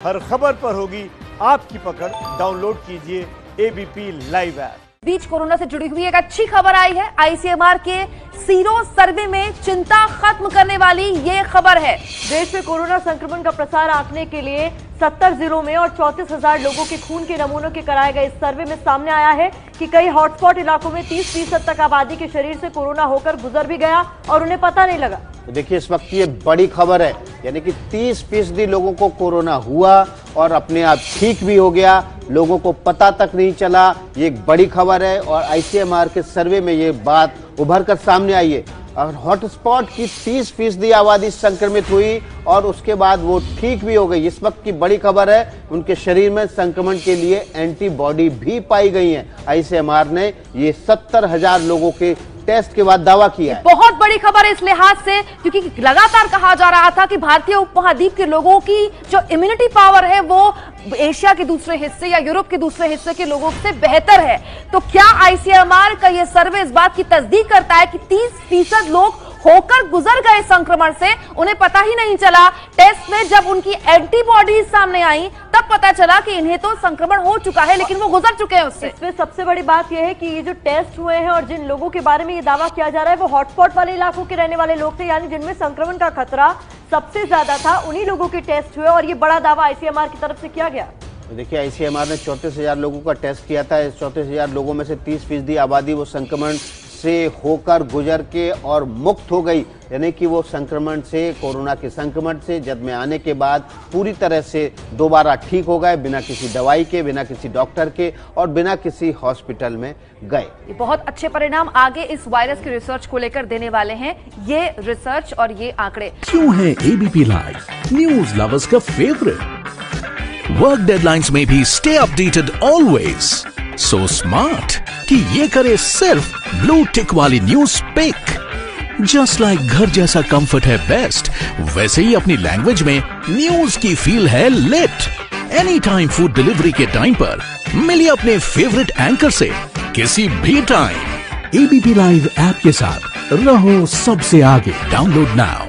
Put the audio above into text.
हर खबर पर होगी आपकी पकड़। डाउनलोड कीजिए एबीपी लाइव ऐप बीच कोरोना से जुड़ी हुई एक अच्छी खबर आई है। आईसीएमआर के सीरो सर्वे में चिंता खत्म करने वाली ये खबर है। देश में कोरोना संक्रमण का प्रसार आंकने के लिए 70 जिलों में और चौतीस हज़ार लोगों के खून के नमूनों के कराए गए इस सर्वे में सामने आया है कि कई हॉटस्पॉट इलाकों में 30 फ़ीसद तक आबादी के शरीर से कोरोना होकर गुजर भी गया और उन्हें पता नहीं लगा। तो देखिए इस वक्त ये बड़ी खबर है। यानी कि 30 फ़ीसदी लोगों को कोरोना हुआ और अपने आप ठीक भी हो गया, लोगों को पता तक नहीं चला, ये एक बड़ी खबर है और आईसीएमआर के सर्वे में ये बात उभर कर सामने आई है। और हॉटस्पॉट की 30 फ़ीसदी आबादी संक्रमित हुई और उसके बाद वो ठीक भी हो गई। इस वक्त की बड़ी खबर है, उनके शरीर में संक्रमण के लिए एंटीबॉडी भी पाई गई है। आईसीएमआर ने ये सत्तर हज़ार लोगों के टेस्ट के बाद दावा किया है। बहुत बड़ी खबर है इस लिहाज से, क्योंकि लगातार कहा जा रहा था कि भारतीय उपमहाद्वीप के लोगों की जो इम्यूनिटी पावर है वो एशिया के दूसरे हिस्से या यूरोप के दूसरे हिस्से के लोगों से बेहतर है। तो क्या आईसीएमआर का यह सर्वे इस बात की तस्दीक करता है कि 30 फ़ीसद लोग होकर गुजर गए संक्रमण से उन्हें पता ही नहीं चला। टेस्ट में जब उनकी एंटीबॉडीज सामने आई तब पता चला कि इन्हें तो संक्रमण हो चुका है लेकिन वो गुजर चुके हैं उससे। इसमें सबसे बड़ी बात यह है कि ये जो टेस्ट हुए हैं और जिन लोगों के बारे में ये दावा किया जा रहा है वो हॉटस्पॉट वाले इलाकों के रहने वाले लोग थे यानी जिनमें संक्रमण का खतरा सबसे ज़्यादा था उन्हीं लोगों के टेस्ट हुए और ये बड़ा दावा आईसीएमआर की तरफ़ से किया गया। तो देखिए आईसीएमआर ने चौंतीस हज़ार लोगों का टेस्ट किया था। इस चौंतीस हज़ार लोगों में से तीस फ़ीसदी आबादी वो संक्रमण से होकर गुजर के और मुक्त हो गई यानी कि वो संक्रमण से कोरोना के संक्रमण से जद में आने के बाद पूरी तरह से दोबारा ठीक हो गए बिना किसी दवाई के बिना किसी डॉक्टर के और बिना किसी हॉस्पिटल में गए। ये बहुत अच्छे परिणाम आगे इस वायरस की रिसर्च को लेकर देने वाले हैं। ये रिसर्च और ये आंकड़े। क्यों है एबीपी लाइव न्यूज़ लवर्स का फेवरेट वर्क डेडलाइंस में भी stay updated always so smart कि ये करे सिर्फ़ ब्लू टिक वाली न्यूज़ पिक जस्ट लाइक घर जैसा कंफर्ट है बेस्ट वैसे ही अपनी लैंग्वेज में न्यूज़ की फील है late any time food delivery के टाइम पर मिलिए अपने फेवरेट एंकर से किसी भी टाइम एबीपी लाइव ऐप के साथ रहो सबसे आगे। Download now